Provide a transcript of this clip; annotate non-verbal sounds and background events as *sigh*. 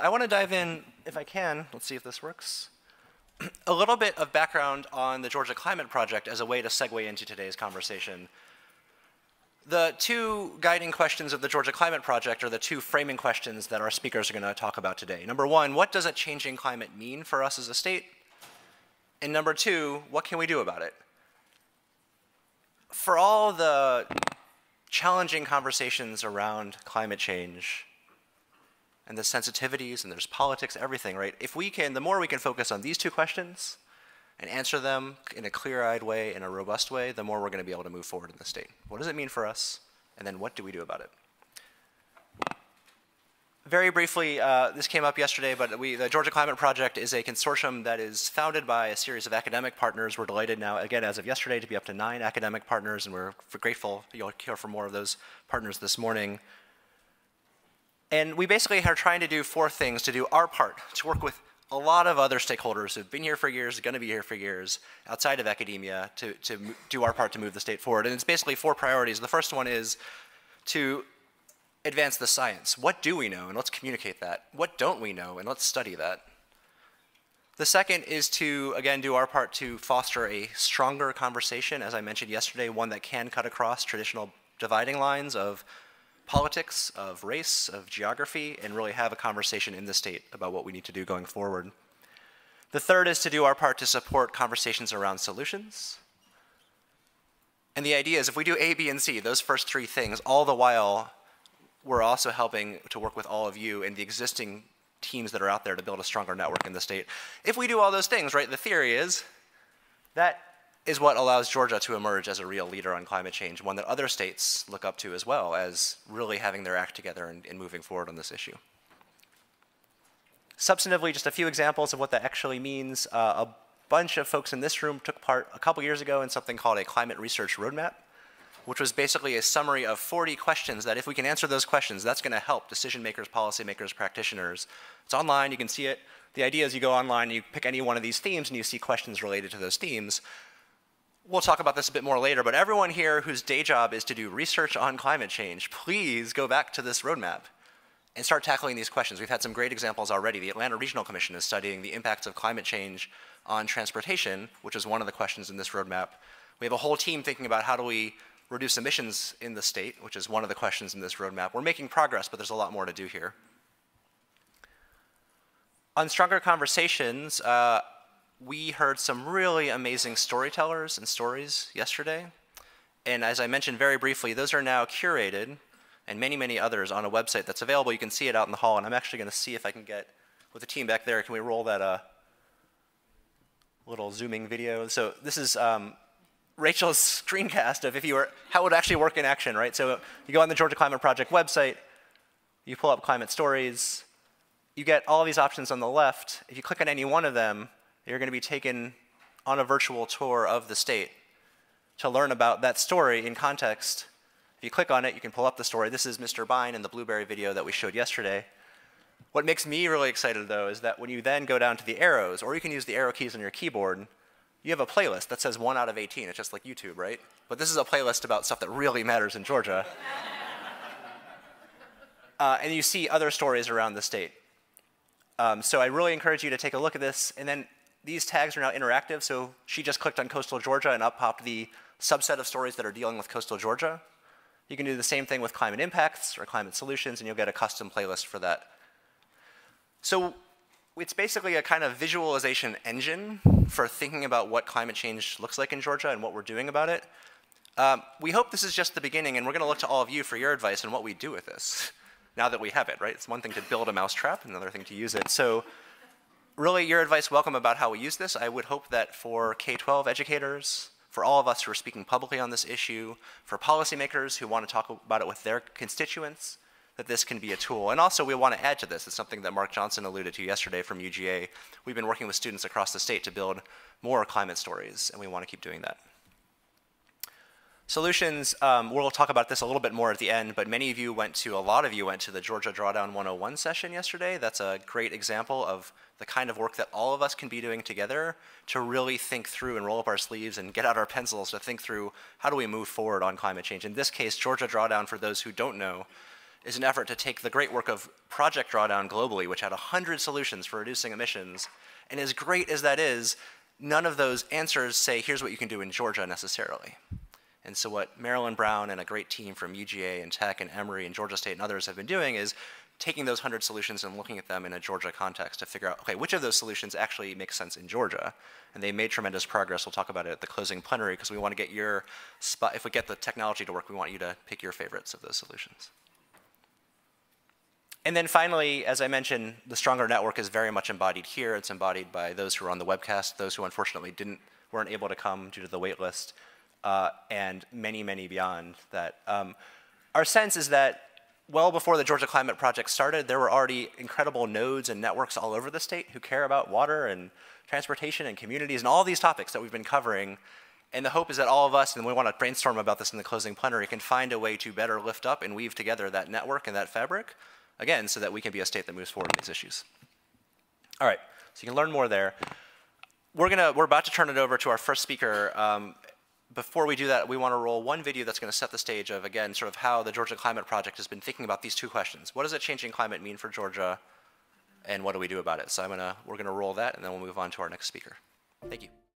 I want to dive in, if I can, let's see if this works, *clears throat* a little bit of background on the Georgia Climate Project as a way to segue into today's conversation. The two guiding questions of the Georgia Climate Project are the two framing questions that our speakers are going to talk about today. Number one, what does a changing climate mean for us as a state? And number two, what can we do about it? For all the challenging conversations around climate change, and the sensitivities and there's politics, everything, right? If we can, the more we can focus on these two questions and answer them in a clear-eyed way, in a robust way, the more we're going to be able to move forward in the state. What does it mean for us? And then what do we do about it? Very briefly, uh, this came up yesterday, but we, the Georgia Climate Project is a consortium that is founded by a series of academic partners. We're delighted now, again, as of yesterday, to be up to nine academic partners, and we're grateful you'll hear from more of those partners this morning. And we basically are trying to do four things to do our part, to work with a lot of other stakeholders who've been here for years, going to be here for years, outside of academia, to, to do our part to move the state forward. And it's basically four priorities. The first one is to advance the science. What do we know? And let's communicate that. What don't we know? And let's study that. The second is to, again, do our part to foster a stronger conversation, as I mentioned yesterday, one that can cut across traditional dividing lines of politics, of race, of geography, and really have a conversation in the state about what we need to do going forward. The third is to do our part to support conversations around solutions. And the idea is if we do A, B, and C, those first three things, all the while we're also helping to work with all of you and the existing teams that are out there to build a stronger network in the state. If we do all those things, right, the theory is that is what allows Georgia to emerge as a real leader on climate change, one that other states look up to as well as really having their act together and, and moving forward on this issue. Substantively, just a few examples of what that actually means. Uh, a bunch of folks in this room took part a couple years ago in something called a climate research roadmap, which was basically a summary of 40 questions that if we can answer those questions, that's going to help decision makers, policymakers, practitioners. It's online, you can see it. The idea is you go online, you pick any one of these themes, and you see questions related to those themes we'll talk about this a bit more later, but everyone here whose day job is to do research on climate change, please go back to this roadmap and start tackling these questions. We've had some great examples already. The Atlanta Regional Commission is studying the impacts of climate change on transportation, which is one of the questions in this roadmap. We have a whole team thinking about how do we reduce emissions in the state, which is one of the questions in this roadmap. We're making progress, but there's a lot more to do here. On stronger conversations, uh, we heard some really amazing storytellers and stories yesterday. And as I mentioned very briefly, those are now curated and many, many others on a website that's available. You can see it out in the hall. And I'm actually going to see if I can get, with the team back there, can we roll that uh, little zooming video? So this is um, Rachel's screencast of if you were, how it would actually work in action, right? So you go on the Georgia Climate Project website, you pull up climate stories, you get all these options on the left. If you click on any one of them, you're going to be taken on a virtual tour of the state to learn about that story in context. If you click on it, you can pull up the story. This is Mr. Bine in the Blueberry video that we showed yesterday. What makes me really excited, though, is that when you then go down to the arrows, or you can use the arrow keys on your keyboard, you have a playlist that says 1 out of 18. It's just like YouTube, right? But this is a playlist about stuff that really matters in Georgia. *laughs* uh, and you see other stories around the state. Um, so I really encourage you to take a look at this, and then these tags are now interactive, so she just clicked on coastal Georgia and up popped the subset of stories that are dealing with coastal Georgia. You can do the same thing with climate impacts or climate solutions, and you'll get a custom playlist for that. So it's basically a kind of visualization engine for thinking about what climate change looks like in Georgia and what we're doing about it. Um, we hope this is just the beginning, and we're going to look to all of you for your advice on what we do with this *laughs* now that we have it, right? It's one thing to build a mousetrap, another thing to use it. So really your advice welcome about how we use this. I would hope that for K-12 educators, for all of us who are speaking publicly on this issue, for policymakers who want to talk about it with their constituents, that this can be a tool. And also we want to add to this. It's something that Mark Johnson alluded to yesterday from UGA. We've been working with students across the state to build more climate stories, and we want to keep doing that. Solutions, um, we'll talk about this a little bit more at the end, but many of you went to, a lot of you went to the Georgia Drawdown 101 session yesterday. That's a great example of the kind of work that all of us can be doing together to really think through and roll up our sleeves and get out our pencils to think through how do we move forward on climate change. In this case, Georgia Drawdown, for those who don't know, is an effort to take the great work of Project Drawdown globally, which had 100 solutions for reducing emissions, and as great as that is, none of those answers say, here's what you can do in Georgia necessarily. And so what Marilyn Brown and a great team from UGA and Tech and Emory and Georgia State and others have been doing is taking those 100 solutions and looking at them in a Georgia context to figure out, okay, which of those solutions actually makes sense in Georgia? And they made tremendous progress. We'll talk about it at the closing plenary because we want to get your spot, if we get the technology to work, we want you to pick your favorites of those solutions. And then finally, as I mentioned, the stronger network is very much embodied here. It's embodied by those who are on the webcast, those who unfortunately didn't, weren't able to come due to the wait list, uh, and many, many beyond that. Um, our sense is that well before the Georgia Climate Project started, there were already incredible nodes and networks all over the state who care about water and transportation and communities and all these topics that we've been covering. And the hope is that all of us, and we want to brainstorm about this in the closing plenary, can find a way to better lift up and weave together that network and that fabric, again, so that we can be a state that moves forward on these issues. All right, so you can learn more there. We're, gonna, we're about to turn it over to our first speaker, um, before we do that, we want to roll one video that's going to set the stage of, again, sort of how the Georgia Climate Project has been thinking about these two questions. What does a changing climate mean for Georgia, and what do we do about it? So I'm gonna, we're going to roll that, and then we'll move on to our next speaker. Thank you.